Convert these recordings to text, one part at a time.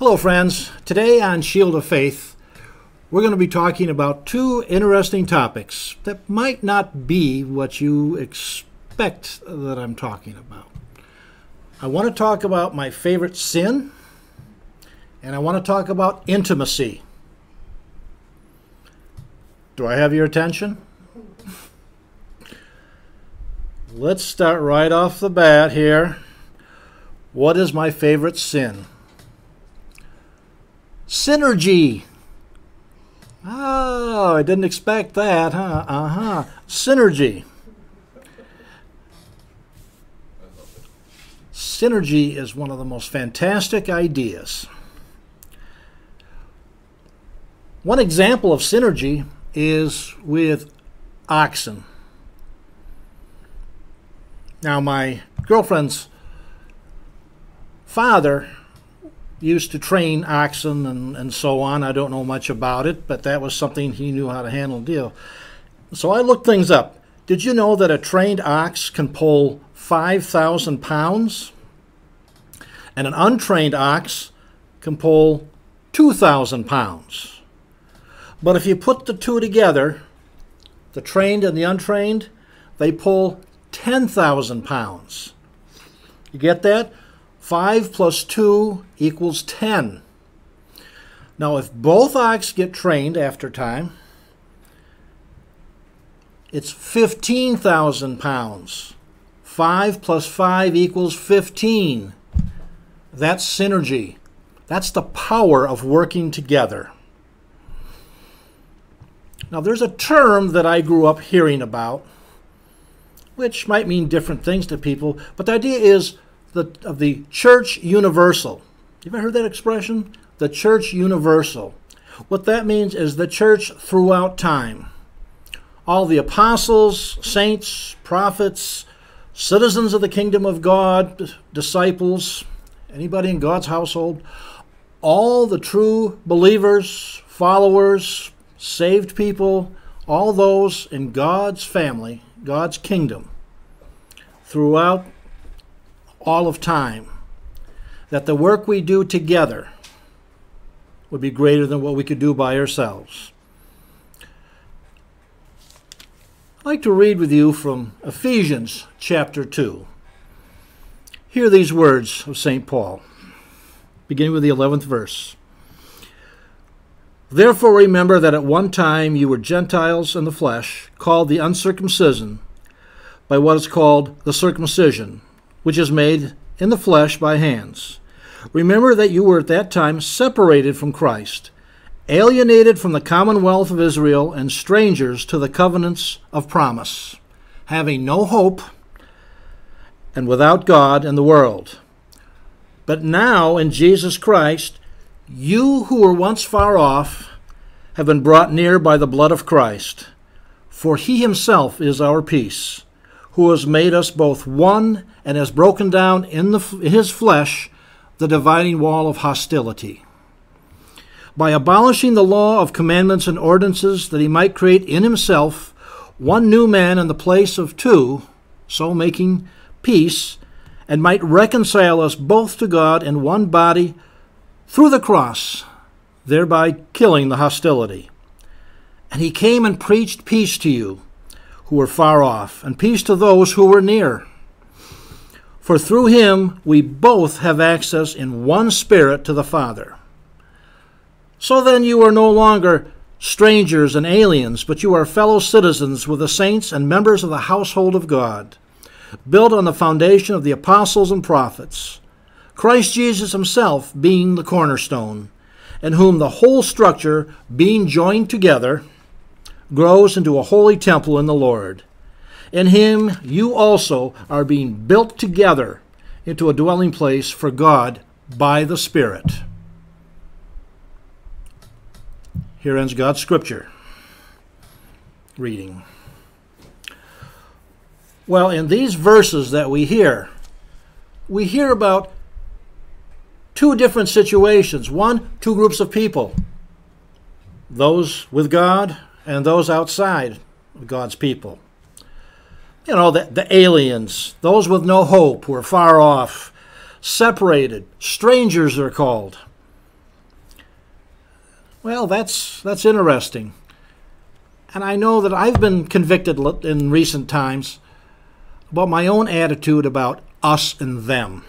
Hello, friends. Today on Shield of Faith, we're going to be talking about two interesting topics that might not be what you expect that I'm talking about. I want to talk about my favorite sin, and I want to talk about intimacy. Do I have your attention? Let's start right off the bat here. What is my favorite sin? Synergy. Oh, I didn't expect that, huh? Uh huh. Synergy. Synergy is one of the most fantastic ideas. One example of synergy is with oxen. Now, my girlfriend's father used to train oxen and, and so on. I don't know much about it, but that was something he knew how to handle deal. So I looked things up. Did you know that a trained ox can pull 5,000 pounds? And an untrained ox can pull 2,000 pounds. But if you put the two together, the trained and the untrained, they pull 10,000 pounds. You get that? 5 plus 2 equals 10. Now, if both ox get trained after time, it's 15,000 pounds. 5 plus 5 equals 15. That's synergy. That's the power of working together. Now, there's a term that I grew up hearing about, which might mean different things to people, but the idea is the, of the church universal. You ever heard that expression? The church universal. What that means is the church throughout time. All the apostles, saints, prophets, citizens of the kingdom of God, disciples, anybody in God's household, all the true believers, followers, saved people, all those in God's family, God's kingdom, throughout all of time, that the work we do together would be greater than what we could do by ourselves. I'd like to read with you from Ephesians chapter 2. Hear these words of St. Paul, beginning with the 11th verse. Therefore, remember that at one time you were Gentiles in the flesh, called the uncircumcision, by what is called the circumcision which is made in the flesh by hands. Remember that you were at that time separated from Christ, alienated from the commonwealth of Israel, and strangers to the covenants of promise, having no hope and without God in the world. But now, in Jesus Christ, you who were once far off have been brought near by the blood of Christ, for he himself is our peace who has made us both one and has broken down in, the, his flesh the dividing wall of hostility. By abolishing the law of commandments and ordinances, that he might create in himself one new man in the place of two, so making peace, and might reconcile us both to God in one body through the cross, thereby killing the hostility. And he came and preached peace to you who were far off, and peace to those who were near. For through him we both have access in one Spirit to the Father. So then you are no longer strangers and aliens, but you are fellow citizens with the saints and members of the household of God, built on the foundation of the apostles and prophets, Christ Jesus himself being the cornerstone, in whom the whole structure, being joined together, grows into a holy temple in the Lord. In him you also are being built together into a dwelling place for God by the Spirit. Here ends God's scripture reading. Well, in these verses that we hear, we hear about two different situations. One, two groups of people those with God and those outside God's people. You know, the, the aliens, those with no hope, who are far off, separated, strangers are called. Well, that's that's interesting. And I know that I've been convicted in recent times about my own attitude about us and them.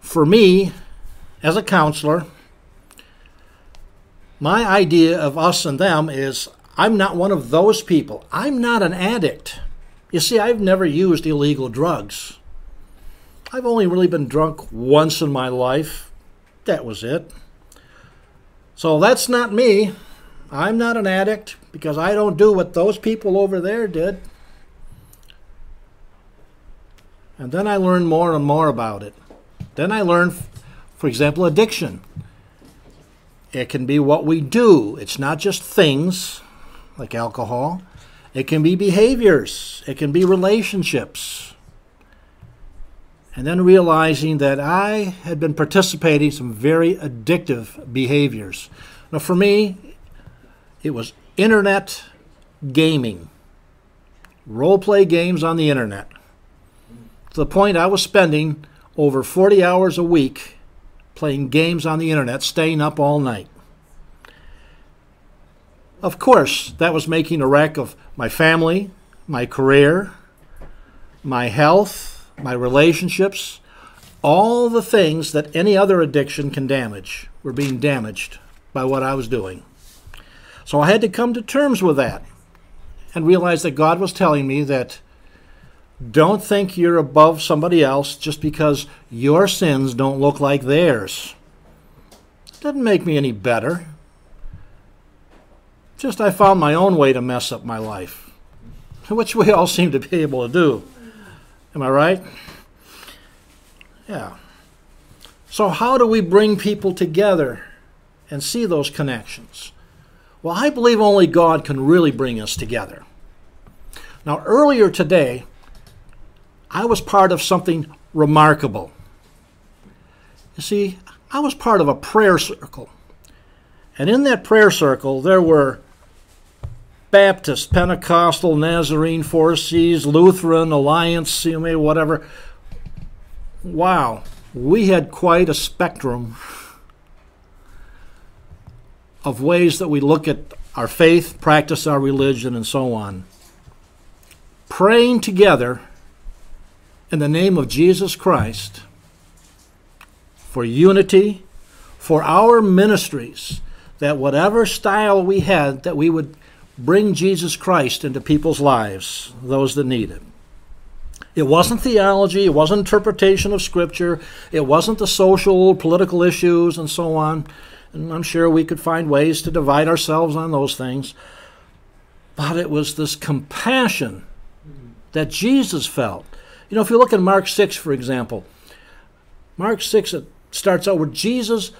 For me, as a counselor, my idea of us and them is I'm not one of those people. I'm not an addict. You see, I've never used illegal drugs. I've only really been drunk once in my life. That was it. So that's not me. I'm not an addict because I don't do what those people over there did. And then I learned more and more about it. Then I learned, for example, addiction. It can be what we do, it's not just things like alcohol, it can be behaviors, it can be relationships. And then realizing that I had been participating in some very addictive behaviors. Now, for me, it was internet gaming, role play games on the internet. To the point I was spending over 40 hours a week playing games on the internet, staying up all night. Of course, that was making a wreck of my family, my career, my health, my relationships, all the things that any other addiction can damage were being damaged by what I was doing. So I had to come to terms with that and realize that God was telling me that don't think you're above somebody else just because your sins don't look like theirs. It doesn't make me any better. Just I found my own way to mess up my life, which we all seem to be able to do. Am I right? Yeah. So, how do we bring people together and see those connections? Well, I believe only God can really bring us together. Now, earlier today, I was part of something remarkable. You see, I was part of a prayer circle. And in that prayer circle, there were Baptist, Pentecostal, Nazarene, Four C's, Lutheran, Alliance, CMA, whatever. Wow, we had quite a spectrum of ways that we look at our faith, practice our religion, and so on. Praying together in the name of Jesus Christ for unity, for our ministries, that whatever style we had, that we would bring Jesus Christ into people's lives, those that need it. It wasn't theology, it wasn't interpretation of Scripture, it wasn't the social, political issues, and so on. And I'm sure we could find ways to divide ourselves on those things. But it was this compassion that Jesus felt you know, if you look at Mark 6, for example, Mark 6 it starts out with Jesus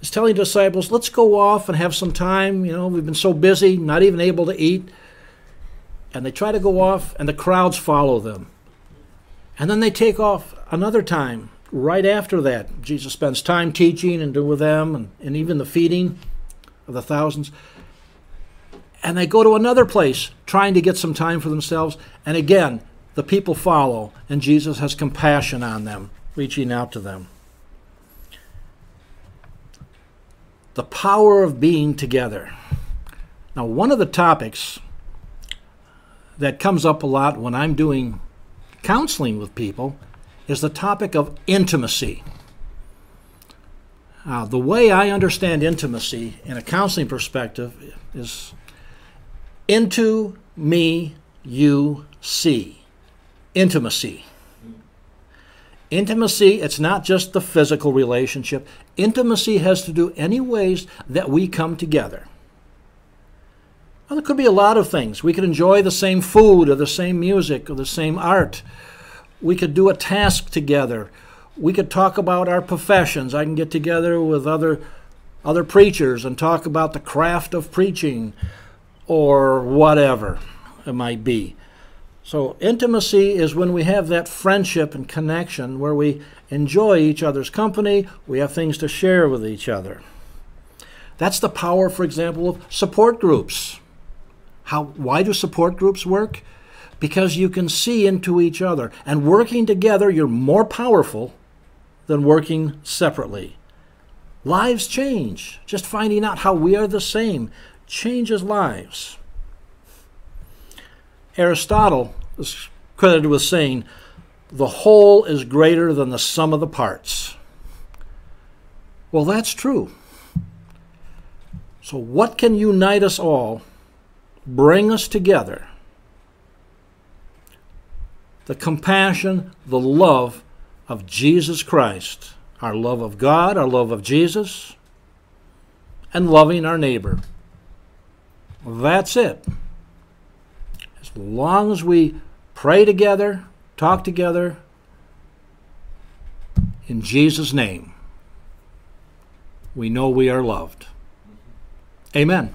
is telling disciples, let's go off and have some time. You know, we've been so busy, not even able to eat. And they try to go off, and the crowds follow them. And then they take off another time. Right after that, Jesus spends time teaching and doing with them, and, and even the feeding of the thousands. And they go to another place, trying to get some time for themselves. And again, the people follow, and Jesus has compassion on them, reaching out to them. The power of being together. Now, one of the topics that comes up a lot when I'm doing counseling with people is the topic of intimacy. Uh, the way I understand intimacy in a counseling perspective is into me, you see intimacy. Intimacy, it's not just the physical relationship. Intimacy has to do any ways that we come together. Well, there could be a lot of things. We could enjoy the same food or the same music or the same art. We could do a task together. We could talk about our professions. I can get together with other other preachers and talk about the craft of preaching or whatever it might be. So, intimacy is when we have that friendship and connection where we enjoy each other's company, we have things to share with each other. That's the power, for example, of support groups. How, why do support groups work? Because you can see into each other. And working together, you're more powerful than working separately. lives change. Just finding out how we are the same changes lives. Aristotle is credited with saying, the whole is greater than the sum of the parts. Well, that's true. So, what can unite us all, bring us together? The compassion, the love of Jesus Christ, our love of God, our love of Jesus, and loving our neighbor. That's it. As long as we pray together, talk together, in Jesus' name, we know we are loved. Amen.